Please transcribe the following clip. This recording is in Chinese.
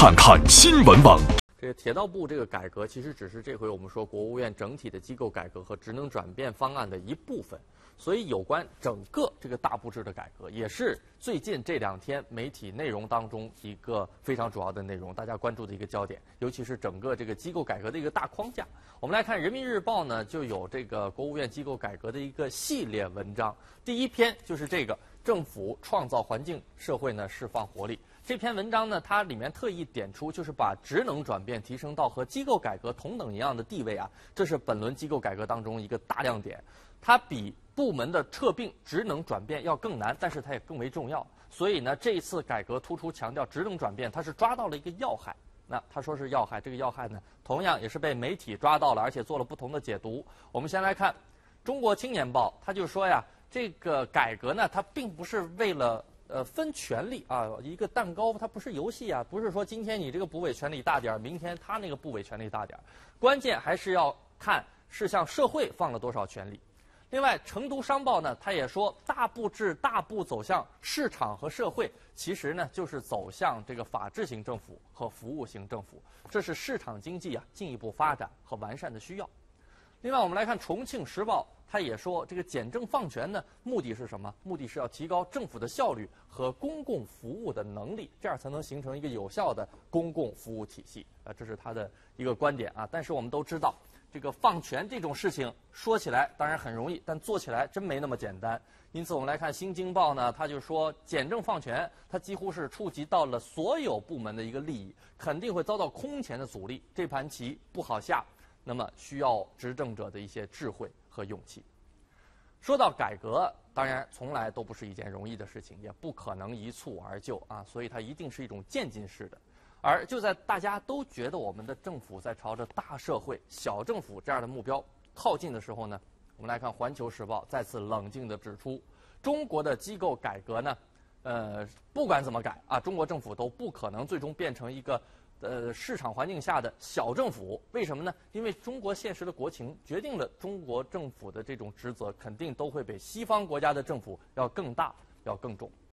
看看新闻网。这个铁道部这个改革，其实只是这回我们说国务院整体的机构改革和职能转变方案的一部分。所以，有关整个这个大布置的改革，也是最近这两天媒体内容当中一个非常主要的内容，大家关注的一个焦点。尤其是整个这个机构改革的一个大框架。我们来看《人民日报》呢，就有这个国务院机构改革的一个系列文章。第一篇就是这个“政府创造环境，社会呢释放活力”。这篇文章呢，它里面特意点出，就是把职能转变提升到和机构改革同等一样的地位啊，这是本轮机构改革当中一个大亮点。它比部门的撤并、职能转变要更难，但是它也更为重要。所以呢，这一次改革突出强调职能转变，它是抓到了一个要害。那他说是要害，这个要害呢，同样也是被媒体抓到了，而且做了不同的解读。我们先来看《中国青年报》，他就说呀，这个改革呢，它并不是为了呃分权力啊，一个蛋糕它不是游戏啊，不是说今天你这个部委权力大点儿，明天他那个部委权力大点儿，关键还是要看是向社会放了多少权力。另外，《成都商报》呢，他也说，大步制大步走向市场和社会，其实呢就是走向这个法治型政府和服务型政府，这是市场经济啊进一步发展和完善的需要。另外，我们来看《重庆时报》，他也说，这个简政放权呢，目的是什么？目的是要提高政府的效率和公共服务的能力，这样才能形成一个有效的公共服务体系。啊，这是他的一个观点啊。但是我们都知道。这个放权这种事情说起来当然很容易，但做起来真没那么简单。因此，我们来看《新京报》呢，他就说，简政放权，它几乎是触及到了所有部门的一个利益，肯定会遭到空前的阻力，这盘棋不好下。那么，需要执政者的一些智慧和勇气。说到改革，当然从来都不是一件容易的事情，也不可能一蹴而就啊，所以它一定是一种渐进式的。而就在大家都觉得我们的政府在朝着大社会、小政府这样的目标靠近的时候呢，我们来看《环球时报》再次冷静地指出，中国的机构改革呢，呃，不管怎么改啊，中国政府都不可能最终变成一个呃市场环境下的小政府。为什么呢？因为中国现实的国情决定了中国政府的这种职责肯定都会比西方国家的政府要更大、要更重。